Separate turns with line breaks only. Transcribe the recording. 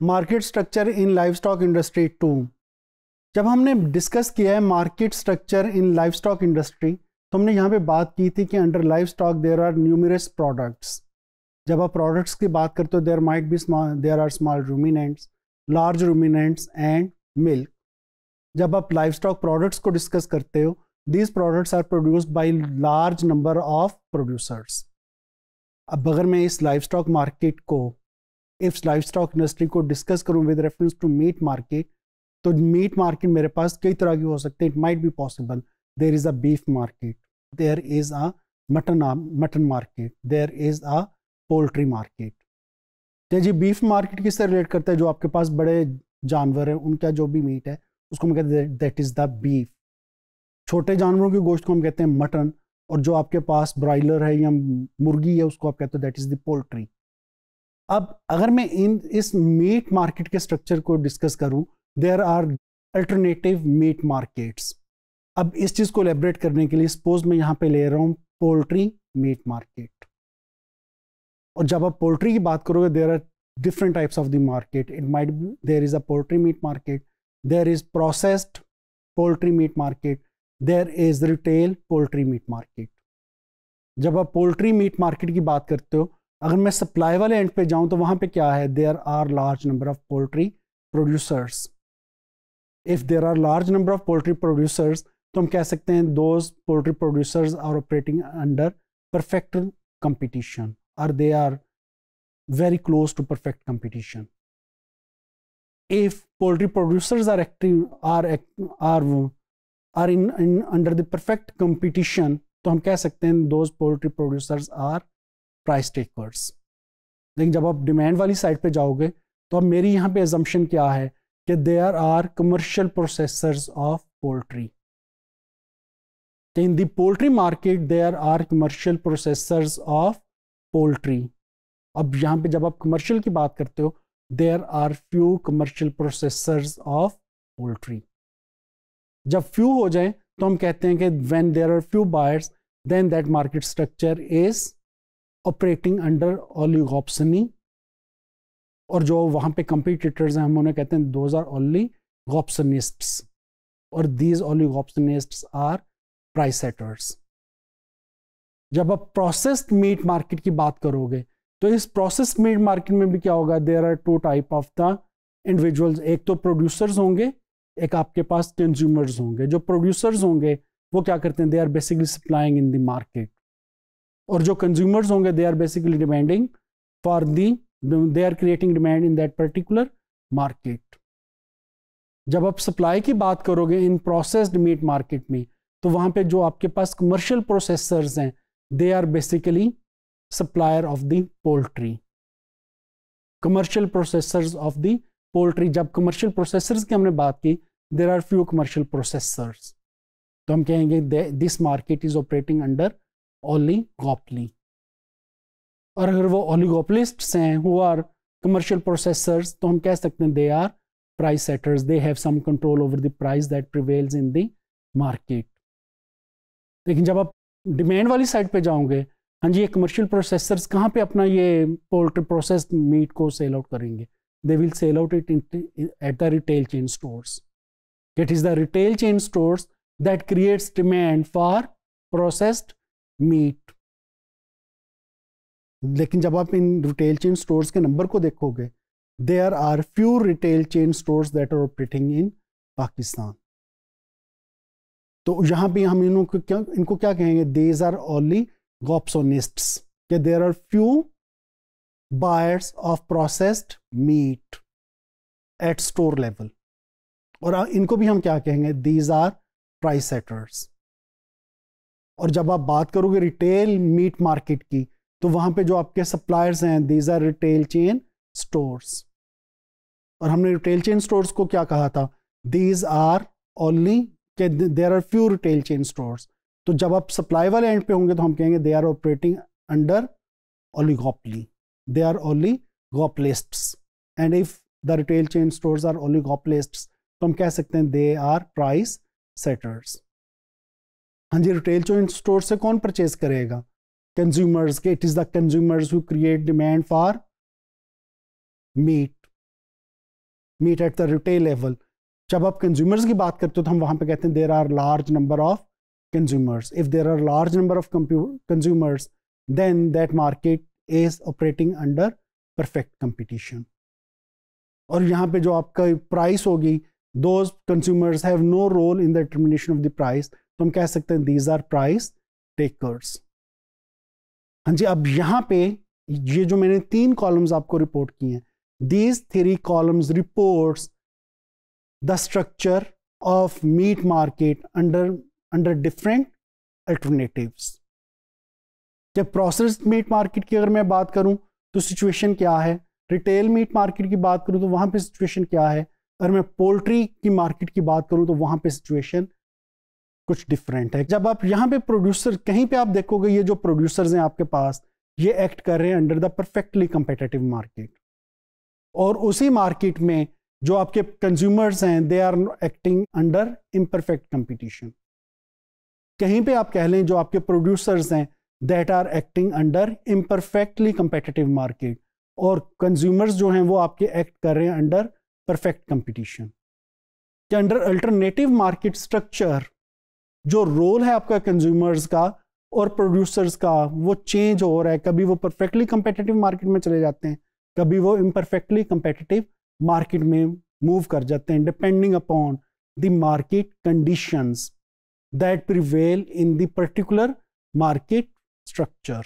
Market structure in livestock industry two. जब हमने discuss किया है market structure in livestock industry तो हमने यहाँ पे बात की थी कि under livestock there are numerous products जब आप प्रोडक्ट्स की बात करते हो there might be there are small ruminants large ruminants and milk जब आप लाइफ स्टॉक प्रोडक्ट्स को डिस्कस करते हो these products are produced by large number of producers अब अगर मैं इस लाइफ स्टॉक मार्केट को इफ़ लाइफ स्टॉक इंडस्ट्री को डिस्कस करूँ with reference to meat market तो मीट मार्केट मेरे पास कई तरह की हो सकते हैं। It might be possible there is a beef market there is a mutton mutton market there is a poultry market तो जी बीफ मार्केट किससे रिलेट करता है? जो आपके पास बड़े जानवर हैं, उनका जो भी मीट है, उसको हम कहते हैं दैट इज़ द बीफ छोटे जानवरों की गोश्त को हम कहते हैं मटन और जो आपके पास ब्राइलर है या मुर्गी है, उसको आप कहते हो दैट इज़ द पोल्ट्री अब अगर मैं इन, इस मीट मार्केट के स्ट्रक्चर को डिस्कस करूँ there are alternative meat markets अब इस चीज़ को एलेबरेट करने के लिए सपोज़ मैं यहाँ पे ले रहा हूँ पोल्ट्री मीट मार्केट और जब आप पोल्ट्री की बात करोगे there are different types of the market it might there is a poultry meat market there is processed poultry meat market there is retail poultry meat market जब आप poultry meat market की बात करते हो अगर मैं सप्लाई वाले and पे जाऊँ तो वहाँ पे क्या है? There are large number of poultry producers if there are large number of poultry producers तो हम कह सकते हैं those poultry producers are operating under perfect competition और they are close to perfect competition. If poultry producers are active are are are in, in under the perfect competition, तो हम कह सकते हैं those poultry producers are price takers लेकिन जब आप demand वाली साइड पे जाओगे तो अब मेरी यहाँ पे एजम्पन क्या है कि there are commercial processors of poultry in the poultry market there are commercial processors of poultry अब यहाँ पे जब आप कमर्शियल की बात करते हो there are few commercial processors of poultry जब फ्यू हो जाए तो हम कहते हैं कि when there are few buyers then that market structure is operating under oligopsony और जो वहाँ पे कंपिटिटर्स हैं, हम उन्हें कहते हैं दोज आर ओलिगोप्सनिस्ट्स और these oligopsonists are price setters जब आप प्रोसेस्ड मीट मार्केट की बात करोगे तो इस प्रोसेस्ड मीट मार्केट में भी क्या होगा? There are two type of the individuals एक तो प्रोड्यूसर्स होंगे, एक आपके पास कंज्यूमर्स होंगे। जो प्रोड्यूसर्स होंगे, वो क्या करते हैं? They are basically supplying in the market और जो कंज्यूमर्स होंगे they are basically demanding for the they are creating demand in that particular market जब आप सप्लाई की बात करोगे इन प्रोसेस्ड मीट मार्केट में तो वहाँ पे जो आपके पास कमर्शियल प्रोसेसर्स हैं they are basically supplier of the poultry commercial processors of the poultry जब कमर्शियल प्रोसेसर्स की हमने बात की there are few commercial processors तो हम कहेंगे this market is operating under oligopoly और अगर वो ओलिगोपलिस्ट हैं हु आर कमर्शियल प्रोसेसर्स तो हम कह सकते हैं they are price setters they have some control over the price that prevails in the market लेकिन जब आप डिमांड वाली साइड पे जाओगे हाँ जी, ये कमर्शियल प्रोसेसर्स कहाँ पे अपना ये पोल्ट्री प्रोसेस मीट को सेल आउट करेंगे? They will sell out it at the retail chain stores it is the retail chain stores that creates demand for processed meat लेकिन जब आप इन रिटेल चेन स्टोर्स के नंबर को देखोगे there are few retail chain stores that are operating in Pakistan तो यहाँ पे हम इनको क्या इनको क्या कहेंगे? देज आर ओनली गॉप्सोनिस्ट के there are few buyers of processed meat at store level और इनको भी हम क्या कहेंगे? दीज आर प्राइस सेटर्स और जब आप बात करोगे रिटेल मीट मार्केट की तो वहाँ पे जो आपके सप्लायर्स हैं these are retail chain stores और हमने रिटेल चेन स्टोर्स को क्या कहा था? दीज आर ओनली के there are few retail chain stores तो जब आप सप्लाई वाले एंड पे होंगे तो हम कहेंगे they are operating under oligopoly they are oligopolist and if the retail chain stores are oligopolist तो हम कह सकते हैं दे आर प्राइस सेटर्स हाँ जी रिटेल चो स्टोर से कौन परचेज करेगा? कंज्यूमर्स के it is the consumers who create demand for meat meat at the retail level जब आप कंज्यूमर्स की बात करते हो तो हम वहाँ पे कहते हैं there are large number of consumers if there are large number of consumers then that market is operating under perfect competition और यहाँ पे जो आपका प्राइस होगी those consumers have no role in the determination of the price तो हम कह सकते हैं दीज आर प्राइस takers. हाँ जी, अब यहाँ पे ये जो मैंने तीन कॉलम्स आपको रिपोर्ट किए हैं, these three columns reports the structure of meat market under under different alternatives जब प्रोसेस्ड मीट मार्केट की अगर मैं बात करूँ तो सिचुएशन क्या है? रिटेल मीट मार्केट की बात करूँ तो वहाँ पे सिचुएशन क्या है? अगर मैं पोल्ट्री की मार्केट की बात करूँ तो वहाँ पे सिचुएशन कुछ डिफरेंट है। जब आप यहाँ पे प्रोड्यूसर कहीं पे आप देखोगे ये जो प्रोड्यूसर्स हैं आपके पास, ये एक्ट कर रहे हैं under the perfectly competitive market और उसी मार्केट में जो आपके कंज्यूमर्स हैं they are acting under imperfect competition कहीं पे आप कह लें जो आपके प्रोड्यूसर्स हैं that are acting under imperfectly competitive market और कंज्यूमर्स जो हैं वो आपके एक्ट कर रहे हैं अंडर परफेक्ट कंपटीशन कि अंडर अल्टरनेटिव मार्केट स्ट्रक्चर जो रोल है आपका कंज्यूमर्स का और प्रोड्यूसर्स का, वो चेंज हो रहा है कभी वो परफेक्टली कंपेटिटिव मार्केट में चले जाते हैं, कभी वो इम्परफेक्टली कंपेटिटिव मार्केट में मूव कर जाते हैं depending upon the market conditions that prevail in the particular market structure.